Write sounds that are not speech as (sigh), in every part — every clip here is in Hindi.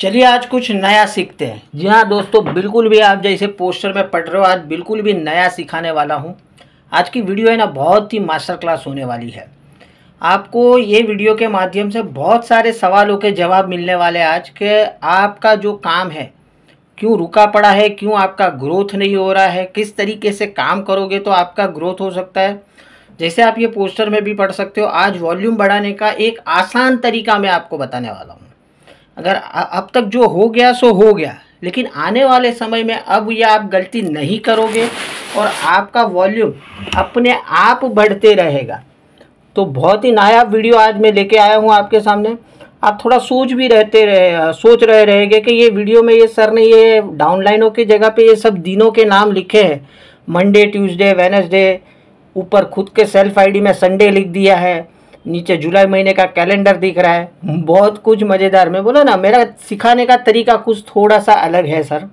चलिए आज कुछ नया सीखते हैं। जी हाँ दोस्तों, बिल्कुल भी आप जैसे पोस्टर में पढ़ रहे हो, आज बिल्कुल भी नया सिखाने वाला हूँ। आज की वीडियो है ना, बहुत ही मास्टर क्लास होने वाली है। आपको ये वीडियो के माध्यम से बहुत सारे सवालों के जवाब मिलने वाले आज के। आपका जो काम है, क्यों रुका पड़ा है, क्यों आपका ग्रोथ नहीं हो रहा है, किस तरीके से काम करोगे तो आपका ग्रोथ हो सकता है। जैसे आप ये पोस्टर में भी पढ़ सकते हो, आज वॉल्यूम बढ़ाने का एक आसान तरीका मैं आपको बताने वाला हूँ। अगर अब तक जो हो गया, सो हो गया। लेकिन आने वाले समय में अब ये आप गलती नहीं करोगे और आपका वॉल्यूम अपने आप बढ़ते रहेगा। तो बहुत ही नायाब वीडियो आज मैं लेके आया हूँ आपके सामने। आप थोड़ा सोच भी रहते रहे सोच रहे रहेंगे कि ये वीडियो में ये सर ने ये डाउनलाइनों की जगह पे ये सब दिनों के नाम लिखे हैं। मंडे, ट्यूसडे, वेनसडे, ऊपर खुद के सेल्फ आईडी में संडे लिख दिया है। नीचे जुलाई महीने का कैलेंडर दिख रहा है। बहुत कुछ मज़ेदार। मैं बोला ना, मेरा सिखाने का तरीका कुछ थोड़ा सा अलग है, सर।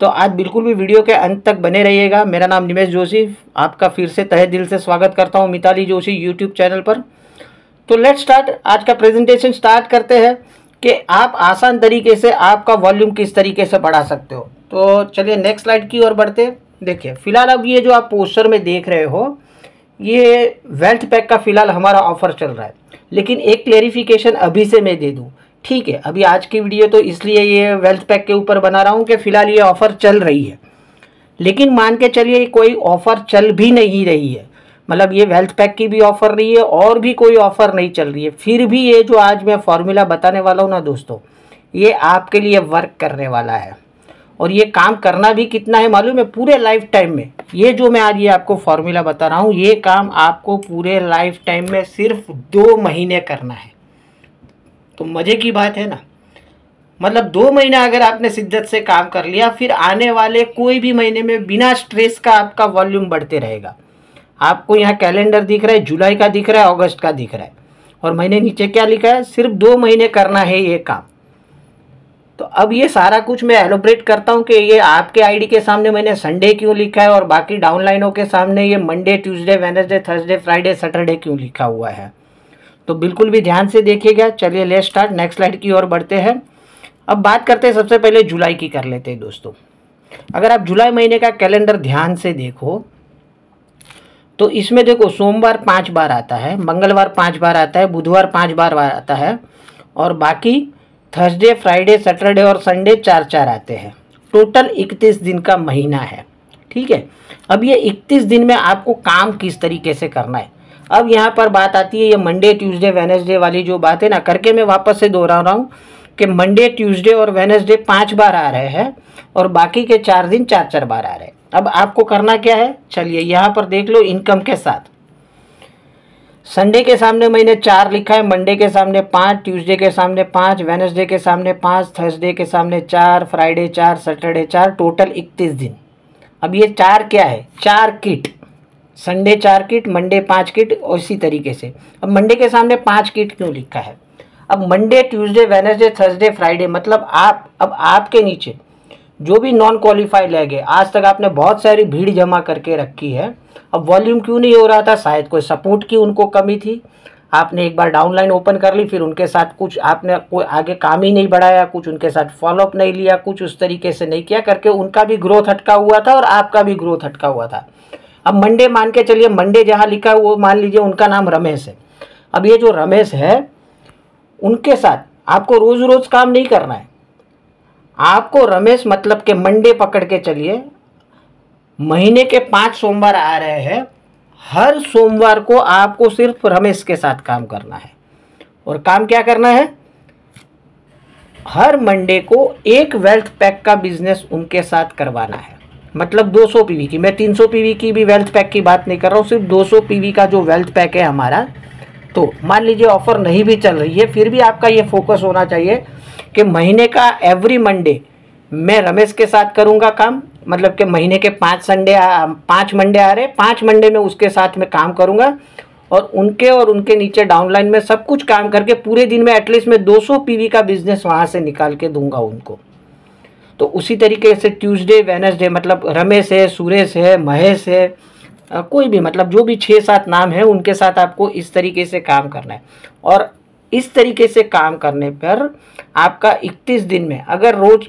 तो आज बिल्कुल भी वीडियो के अंत तक बने रहिएगा। मेरा नाम निमेश जोशी, आपका फिर से तहे दिल से स्वागत करता हूँ मिताली जोशी यूट्यूब चैनल पर। तो लेट स्टार्ट आज का प्रेजेंटेशन स्टार्ट करते हैं कि आप आसान तरीके से आपका वॉल्यूम किस तरीके से बढ़ा सकते हो। तो चलिए नेक्स्ट स्लाइड की ओर बढ़ते देखिए, फ़िलहाल अब ये जो आप पोस्टर में देख रहे हो ये वेल्थ पैक का फ़िलहाल हमारा ऑफ़र चल रहा है। लेकिन एक क्लेरिफिकेशन अभी से मैं दे दूँ। ठीक है, अभी आज की वीडियो तो इसलिए ये वेल्थ पैक के ऊपर बना रहा हूँ कि फ़िलहाल ये ऑफ़र चल रही है। लेकिन मान के चलिए कोई ऑफ़र चल भी नहीं रही है। मतलब ये वेल्थ पैक की भी ऑफ़र रही है और भी कोई ऑफ़र नहीं चल रही है। फिर भी ये जो आज मैं फॉर्मूला बताने वाला हूँ ना दोस्तों, ये आपके लिए वर्क करने वाला है। और ये काम करना भी कितना है मालूम है? पूरे लाइफ टाइम में। ये जो मैं आज ये आपको फॉर्मूला बता रहा हूँ, ये काम आपको पूरे लाइफ टाइम में सिर्फ़ दो महीने करना है। तो मज़े की बात है ना? मतलब दो महीना अगर आपने शिद्दत से काम कर लिया, फिर आने वाले कोई भी महीने में बिना स्ट्रेस का आपका वॉल्यूम बढ़ते रहेगा। आपको यहाँ कैलेंडर दिख रहा है, जुलाई का दिख रहा है, अगस्त का दिख रहा है। और महीने नीचे क्या लिखा है? सिर्फ़ दो महीने करना है ये काम। तो अब ये सारा कुछ मैं एलोब्रेट करता हूँ कि ये आपके आईडी के सामने मैंने संडे क्यों लिखा है और बाकी डाउनलाइनों के सामने ये Monday Tuesday Wednesday Thursday Friday Saturday क्यों लिखा हुआ है? तो बिल्कुल भी ध्यान से देखिएगा। चलिए ले स्टार्ट नेक्स्ट स्लाइड की ओर बढ़ते हैं। अब बात करते हैं, सबसे पहले जुलाई की कर लेते हैं दोस्तों। अगर आप जुलाई महीने का कैलेंडर ध्यान से देखो तो इसमें देखो, सोमवार पाँच बार आता है, मंगलवार पाँच बार आता है, बुधवार पाँच बार आता है और बाकी थर्सडे फ्राइडे सैटरडे और संडे चार चार आते हैं। टोटल इकतीस दिन का महीना है। ठीक है? अब ये इकतीस दिन में आपको काम किस तरीके से करना है? अब यहाँ पर बात आती है, ये मंडे ट्यूसडे वेनसडे वाली जो बात है ना, करके मैं वापस से दोहरा रहा हूँ कि मंडे ट्यूसडे और वेनसडे पाँच बार आ रहे हैं और बाकी के चार दिन चार चार बार आ रहे हैं। अब आपको करना क्या है? चलिए यहाँ पर देख लो इनकम के साथ। संडे के सामने मैंने चार लिखा है, मंडे के सामने पाँच, ट्यूसडे के सामने पाँच, वेनसडे के सामने पाँच, थर्सडे के सामने चार, फ्राइडे चार, सैटरडे चार, टोटल इकतीस दिन। अब ये चार क्या है? चार किट। संडे चार किट, मंडे पाँच किट और इसी तरीके से। अब मंडे के सामने पाँच किट क्यों लिखा है? अब Monday, Tuesday, Wednesday, Thursday, Friday मतलब आप, अब आपके नीचे जो भी नॉन क्वालिफाइड लगे आज तक आपने बहुत सारी भीड़ जमा करके रखी है। अब वॉल्यूम क्यों नहीं हो रहा था? शायद कोई सपोर्ट की उनको कमी थी। आपने एक बार डाउनलाइन ओपन कर ली, फिर उनके साथ कुछ आपने कोई आगे काम ही नहीं बढ़ाया, कुछ उनके साथ फॉलोअप नहीं लिया, कुछ उस तरीके से नहीं किया करके उनका भी ग्रोथ अटका हुआ था और आपका भी ग्रोथ अटका हुआ था। अब मंडे मान के चलिए मंडे जहाँ लिखा है, वो मान लीजिए उनका नाम रमेश है। अब ये जो रमेश है, उनके साथ आपको रोज़ रोज़ काम नहीं करना है। आपको रमेश मतलब के मंडे पकड़ के चलिए। महीने के पाँच सोमवार आ रहे हैं। हर सोमवार को आपको सिर्फ़ रमेश के साथ काम करना है। और काम क्या करना है? हर मंडे को एक वेल्थ पैक का बिज़नेस उनके साथ करवाना है। मतलब 200 पीवी की। मैं 300 पीवी की भी वेल्थ पैक की बात नहीं कर रहा हूँ, सिर्फ़ 200 पीवी का जो वेल्थ पैक है हमारा। तो मान लीजिए ऑफ़र नहीं भी चल रही है, फिर भी आपका ये फोकस होना चाहिए। कि महीने का एवरी मंडे मैं रमेश के साथ करूँगा काम मतलब कि महीने के पाँच संडे पाँच मंडे आ रहे, पाँच मंडे में उसके साथ में काम करूँगा और उनके और उनके नीचे डाउनलाइन में सब कुछ काम करके पूरे दिन में एटलीस्ट मैं 200 पीवी का बिज़नेस वहाँ से निकाल के दूँगा उनको। तो उसी तरीके से ट्यूसडे वेनसडे मतलब रमेश है, सुरेश है, महेश है कोई भी मतलब जो भी छः सात नाम है, उनके साथ आपको इस तरीके से काम करना है। और इस तरीके से काम करने पर आपका 31 दिन में अगर रोज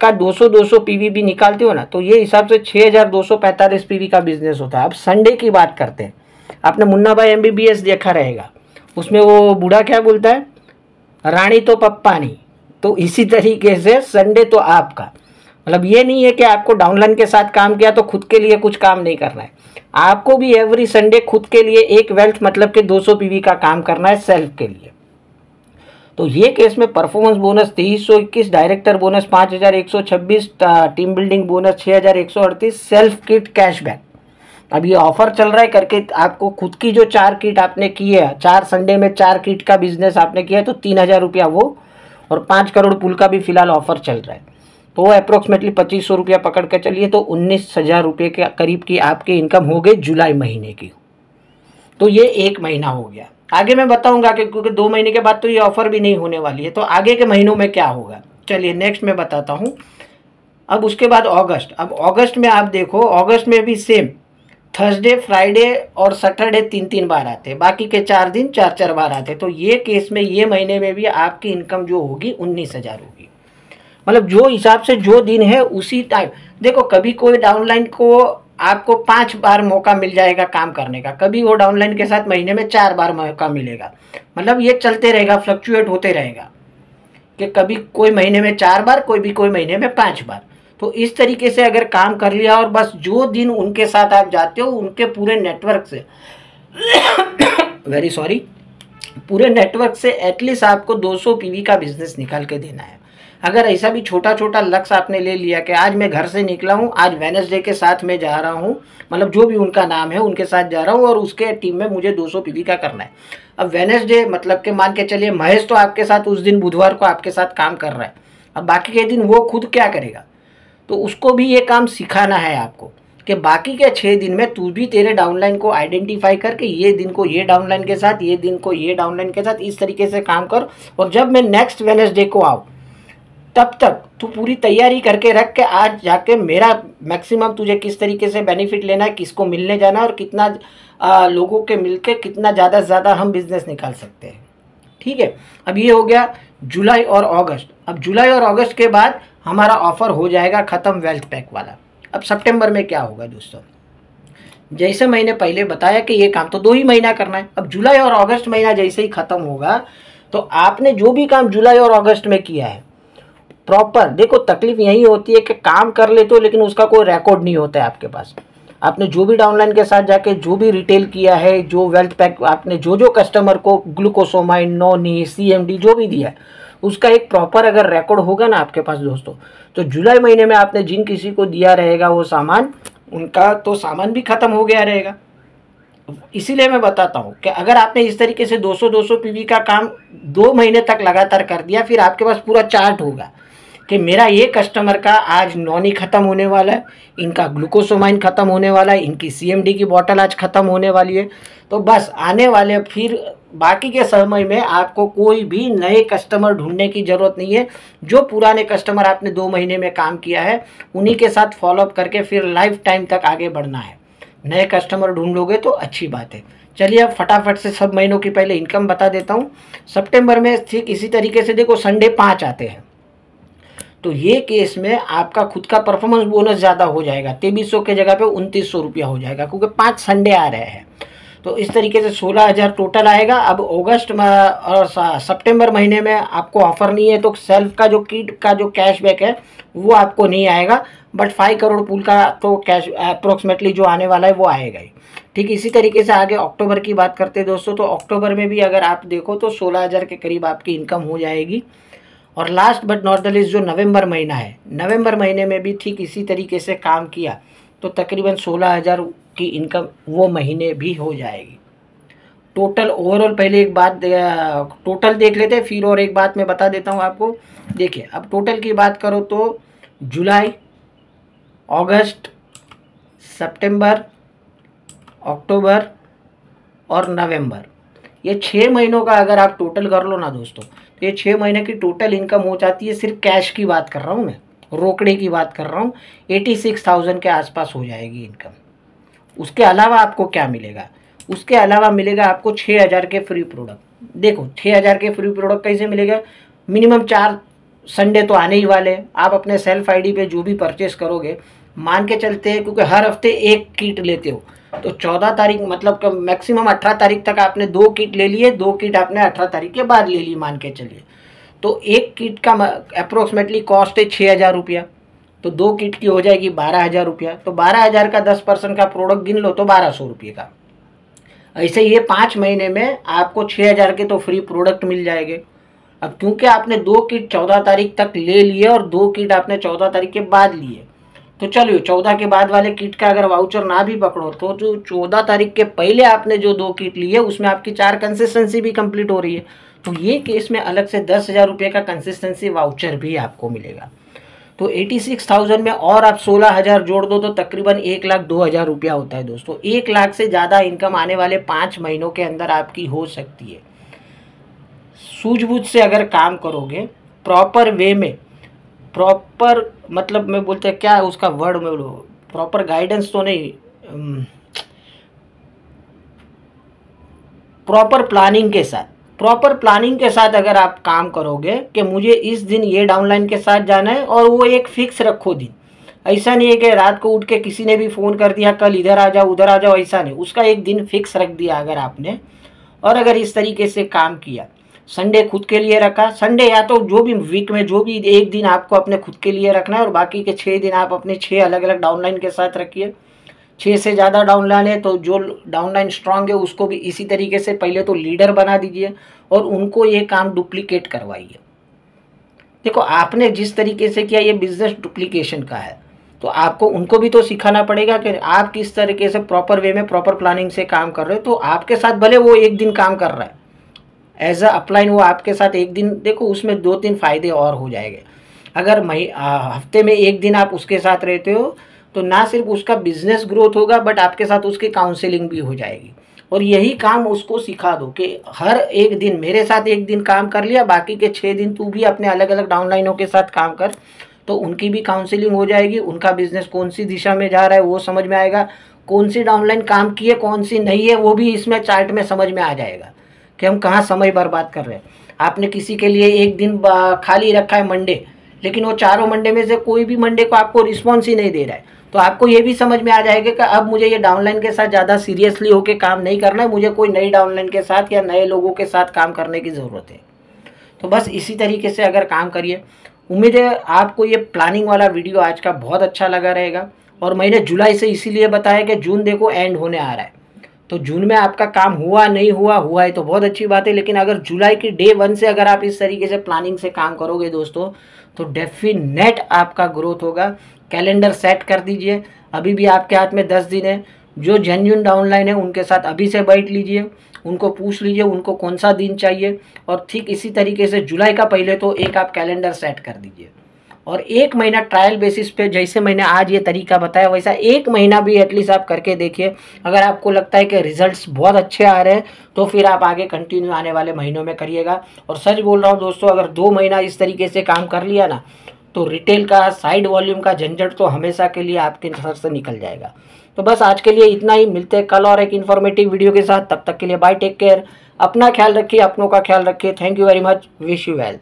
का 200 200 पीवी भी निकालते हो ना तो ये हिसाब से 6245 पीवी का बिज़नेस होता है। अब संडे की बात करते हैं। आपने मुन्ना भाई एमबीबीएस देखा रहेगा। उसमें वो बूढ़ा क्या बोलता है? रानी तो पप्पा नहीं। तो इसी तरीके से संडे तो आपका। मतलब ये नहीं है कि आपको डाउनलाइन के साथ काम किया तो खुद के लिए कुछ काम नहीं करना है। आपको भी एवरी संडे खुद के लिए एक वेल्थ मतलब कि 200 पीवी का काम करना है सेल्फ के लिए। तो ये केस में परफॉर्मेंस बोनस तेईस सौ इक्कीस डायरेक्टर बोनस पाँच हज़ार एक सौ छब्बीस टीम बिल्डिंग बोनस छः हज़ार एक सौ अड़तीस सेल्फ किट कैशबैक अब ये ऑफ़र चल रहा है करके आपको खुद की जो चार किट आपने की है, चार संडे में चार किट का बिज़नेस आपने किया है तो तीन हज़ार रुपया वो और पाँच करोड़ पुल का भी फ़िलहाल ऑफ़र चल रहा है। तो वो अप्रोक्सीमेटली पच्चीस सौ रुपया पकड़ कर चलिए तो उन्नीस हज़ार रुपये के करीब की आपकी इनकम हो गई जुलाई महीने की। तो ये एक महीना हो गया। आगे मैं बताऊँगा कि क्योंकि दो महीने के बाद तो ये ऑफ़र भी नहीं होने वाली है तो आगे के महीनों में क्या होगा? चलिए नेक्स्ट मैं बताता हूँ। अब उसके बाद अगस्त अब अगस्त में आप देखो अगस्त में भी सेम थर्सडे फ्राइडे और सैटरडे तीन तीन बार आते हैं। बाकी के चार दिन चार चार बार आते हैं। तो ये केस में, ये महीने में भी आपकी इनकम जो होगी, उन्नीस हज़ार होगी। मतलब जो हिसाब से जो दिन है, उसी टाइम देखो, कभी कोई डाउनलाइन को आपको पाँच बार मौका मिल जाएगा काम करने का। कभी वो डाउनलाइन के साथ महीने में चार बार मौका मिलेगा। मतलब ये चलते रहेगा फ्लक्चुएट होते रहेगा कि कभी कोई महीने में चार बार, कोई भी कोई महीने में पाँच बार। तो इस तरीके से अगर काम कर लिया और बस जो दिन उनके साथ आप जाते हो, उनके पूरे नेटवर्क से (coughs) वेरी सॉरी पूरे नेटवर्क से एटलीस्ट आपको 200 पीवी का बिज़नेस निकाल के देना है। अगर ऐसा भी छोटा छोटा लक्ष्य आपने ले लिया कि आज मैं घर से निकला हूँ, आज वेनसडे के साथ मैं जा रहा हूँ मतलब जो भी उनका नाम है, उनके साथ जा रहा हूँ और उसके टीम में मुझे 200 पीवी का करना है। अब वेनसडे मतलब के मान के चलिए महेश तो आपके साथ उस दिन बुधवार को आपके साथ काम कर रहा है। अब बाकी के दिन वो खुद क्या करेगा? तो उसको भी ये काम सिखाना है आपको कि बाकी के छः दिन में तू भी तेरे डाउनलाइन को आइडेंटिफाई करके ये दिन को ये डाउनलाइन के साथ, ये दिन को ये डाउनलाइन के साथ इस तरीके से काम कर और जब मैं नेक्स्ट वेनसडे को आऊँ तब तक तू पूरी तैयारी करके रख के आज जाके मेरा मैक्सिमम तुझे किस तरीके से बेनिफिट लेना है किसको मिलने जाना है और कितना आ, लोगों के मिलके कितना ज़्यादा से ज़्यादा हम बिज़नेस निकाल सकते हैं। ठीक है? अब ये हो गया जुलाई और अगस्त। अब जुलाई और अगस्त के बाद हमारा ऑफ़र हो जाएगा ख़त्म वेल्थ पैक वाला। अब सितंबर में क्या होगा दोस्तों? जैसे मैंने पहले बताया कि ये काम तो दो ही महीना करना है। अब जुलाई और अगस्त महीना जैसे ही ख़त्म होगा तो आपने जो भी काम जुलाई और अगस्त में किया है प्रॉपर देखो तकलीफ़ यही होती है कि काम कर लेते हो, लेकिन उसका कोई रिकॉर्ड नहीं होता है आपके पास। आपने जो भी डाउनलाइन के साथ जाके जो भी रिटेल किया है, जो वेल्थ पैक आपने जो जो कस्टमर को ग्लूकोसोमाइन नोनी सी जो भी दिया है, उसका एक प्रॉपर अगर रिकॉर्ड होगा ना आपके पास दोस्तों तो जुलाई महीने में आपने जिन किसी को दिया रहेगा वो सामान, उनका तो सामान भी ख़त्म हो गया रहेगा। इसीलिए मैं बताता हूँ कि अगर आपने इस तरीके से 200 200 पीवी का काम दो महीने तक लगातार कर दिया, फिर आपके पास पूरा चार्ट होगा। कि मेरा ये कस्टमर का आज नॉनी ख़त्म होने वाला है, इनका ग्लूकोसोमाइन ख़त्म होने वाला है, इनकी सीएमडी की बॉटल आज ख़त्म होने वाली है। तो बस आने वाले फिर बाकी के समय में आपको कोई भी नए कस्टमर ढूँढने की ज़रूरत नहीं है। जो पुराने कस्टमर आपने दो महीने में काम किया है, उन्हीं के साथ फॉलोअप करके फिर लाइफ टाइम तक आगे बढ़ना है। नए कस्टमर ढूंढोगे तो अच्छी बात है। चलिए अब फटाफट से सब महीनों की पहले इनकम बता देता हूँ। सितंबर में ठीक इसी तरीके से देखो संडे पाँच आते हैं। तो ये केस में आपका खुद का परफॉर्मेंस बोनस ज़्यादा हो जाएगा। तेईस सौ के जगह पे उनतीस सौ रुपया हो जाएगा, क्योंकि पाँच संडे आ रहे हैं। तो इस तरीके से सोलह हज़ार टोटल आएगा। अब अगस्त और सितंबर महीने में आपको ऑफ़र नहीं है तो सेल्फ का जो किट का जो कैशबैक है, वो आपको नहीं आएगा। बट फाइव करोड़ पुल का तो कैश अप्रोक्सीमेटली जो आने वाला है, वो आएगा ही। ठीक, इसी तरीके से आगे अक्टूबर की बात करते हैं दोस्तों। तो अक्टूबर में भी अगर आप देखो तो सोलह हज़ार के करीब आपकी इनकम हो जाएगी। और last but not the list जो नवंबर महीना है नवंबर महीने में भी ठीक इसी तरीके से काम किया तो तकरीबन सोलह हज़ार की इनकम वो महीने भी हो जाएगी। टोटल ओवरऑल पहले एक बात टोटल देख लेते फिर और एक बात मैं बता देता हूँ आपको। देखिए, अब टोटल की बात करो तो जुलाई अगस्त सितंबर अक्टूबर और नवंबर ये छः महीनों का अगर आप टोटल कर लो ना दोस्तों तो ये छः महीने की टोटल इनकम हो जाती है, सिर्फ़ कैश की बात कर रहा हूँ मैं। रोकड़े की बात कर रहा हूँ एटी सिक्स थाउज़ेंड के आसपास हो जाएगी इनकम उसके अलावा आपको क्या मिलेगा? उसके अलावा मिलेगा आपको छः हज़ार के फ्री प्रोडक्ट देखो छः हज़ार के फ्री प्रोडक्ट कैसे मिलेगा? मिनिमम चार संडे तो आने ही वाले आप अपने सेल्फ आईडी पे जो भी परचेस करोगे, मान के चलते हैं, क्योंकि हर हफ़्ते एक किट लेते हो। तो चौदह तारीख मतलब कि मैक्सिमम अठारह तारीख तक आपने दो किट ले लिए, दो किट आपने अठारह तारीख के बाद ले ली मान के चलिए। तो एक किट का अप्रोक्सीमेटली कॉस्ट है छः हज़ार रुपया। तो दो किट की हो जाएगी बारह हज़ार रुपया। तो बारह हज़ार का दस परसेंट का प्रोडक्ट गिन लो तो बारह सौ रुपये का। ऐसे ये पाँच महीने में आपको छः हज़ार के तो फ्री प्रोडक्ट मिल जाएँगे। अब क्योंकि आपने दो किट चौदह तारीख तक ले लिए और दो किट आपने चौदह तारीख के बाद लिए तो चलिए चौदह के बाद वाले किट का अगर वाउचर ना भी पकड़ो तो जो चौदह तारीख के पहले आपने जो दो किट लिए उसमें आपकी चार कंसिस्टेंसी भी कंप्लीट हो रही है। तो ये केस में अलग से दस हज़ार रुपये का कंसिस्टेंसी वाउचर भी आपको मिलेगा। तो एटी सिक्स थाउज़ेंड में और आप सोलह हज़ार जोड़ दो तो तकरीबन एक लाख दो हज़ार रुपया होता है दोस्तों। एक लाख से ज़्यादा इनकम आने वाले पाँच महीनों के अंदर आपकी हो सकती है। सूझबूझ से अगर काम करोगे प्रॉपर वे में प्रॉपर मतलब मैं बोलते हैं, क्या उसका वर्ड में प्रॉपर गाइडेंस तो नहीं प्रॉपर प्लानिंग के साथ। प्रॉपर प्लानिंग के साथ अगर आप काम करोगे कि मुझे इस दिन ये डाउनलाइन के साथ जाना है और वो एक फिक्स रखो दिन। ऐसा नहीं है कि रात को उठ के किसी ने भी फ़ोन कर दिया, कल इधर आ जाओ, उधर आ जाओ, ऐसा नहीं। उसका एक दिन फिक्स रख दिया अगर आपने और अगर इस तरीके से काम किया। संडे खुद के लिए रखा। संडे या तो जो भी वीक में जो भी एक दिन आपको अपने खुद के लिए रखना है और बाकी के छः दिन आप अपने छः अलग अलग डाउनलाइन के साथ रखिए। छः से ज़्यादा डाउनलाइन है तो जो डाउनलाइन स्ट्रांग है उसको भी इसी तरीके से पहले तो लीडर बना दीजिए और उनको ये काम डुप्लीकेट करवाइए। देखो, आपने जिस तरीके से किया, ये बिज़नेस डुप्लीकेशन का है। तो आपको, उनको भी तो सिखाना पड़ेगा कि आप किस तरीके से प्रॉपर वे में प्रॉपर प्लानिंग से काम कर रहे हो। तो आपके साथ भले वो एक दिन काम कर रहा है एज अ अपलाइन वो आपके साथ एक दिन, देखो उसमें दो तीन फ़ायदे और हो जाएँगे। अगर मही हफ़्ते में एक दिन आप उसके साथ रहते हो तो ना सिर्फ़ उसका बिज़नेस ग्रोथ होगा बट आपके साथ उसकी काउंसलिंग भी हो जाएगी। और यही काम उसको सिखा दो कि हर एक दिन, मेरे साथ एक दिन काम कर लिया, बाकी के छः दिन तू भी अपने अलग अलग डाउनलाइनों के साथ काम कर तो उनकी भी काउंसलिंग हो जाएगी, उनका बिज़नेस कौन सी दिशा में जा रहा है वो समझ में आएगा, कौन सी डाउनलाइन काम की है कौन सी नहीं है, वो भी इसमें चार्ट में समझ में आ जाएगा। कि हम कहाँ समय बर्बाद कर रहे हैं। आपने किसी के लिए एक दिन खाली रखा है मंडे, लेकिन वो चारों मंडे में से कोई भी मंडे को आपको रिस्पॉन्स ही नहीं दे रहा है। तो आपको ये भी समझ में आ जाएगा कि अब मुझे ये डाउनलाइन के साथ ज़्यादा सीरियसली होकर काम नहीं करना है, मुझे कोई नई डाउनलाइन के साथ या नए लोगों के साथ काम करने की ज़रूरत है। तो बस इसी तरीके से अगर काम करिए। उम्मीद है आपको ये प्लानिंग वाला वीडियो आज का बहुत अच्छा लगा रहेगा, और मैंने जुलाई से इसीलिए बताया कि जून देखो एंड होने आ रहा है। तो जून में आपका काम हुआ, नहीं हुआ हुआ है तो बहुत अच्छी बात है, लेकिन अगर जुलाई की डे वन से अगर आप इस तरीके से प्लानिंग से काम करोगे दोस्तों तो डेफिनेट आपका ग्रोथ होगा। कैलेंडर सेट कर दीजिए, अभी भी आपके हाथ में दस दिन है। जो जेन्यून डाउनलाइन है, उनके साथ अभी से बैठ लीजिए, उनको पूछ लीजिए, उनको कौन सा दिन चाहिए, और ठीक इसी तरीके से जुलाई का पहले तो एक आप कैलेंडर सेट कर दीजिए। और एक महीना ट्रायल बेसिस पे जैसे मैंने आज ये तरीका बताया, वैसा एक महीना भी एटलीस्ट आप करके देखिए। अगर आपको लगता है कि रिजल्ट्स बहुत अच्छे आ रहे हैं तो फिर आप आगे कंटिन्यू आने वाले महीनों में करिएगा। और सच बोल रहा हूँ दोस्तों, अगर दो महीना इस तरीके से काम कर लिया ना तो रिटेल का साइड वॉल्यूम का झंझट तो हमेशा के लिए आपके सर से निकल जाएगा। तो बस आज के लिए इतना ही। मिलते हैं कल और एक इन्फॉर्मेटिव वीडियो के साथ। तब तक के लिए बाय टेक केयर अपना ख्याल रखिए, अपनों का ख्याल रखिए। Thank you very much wish you well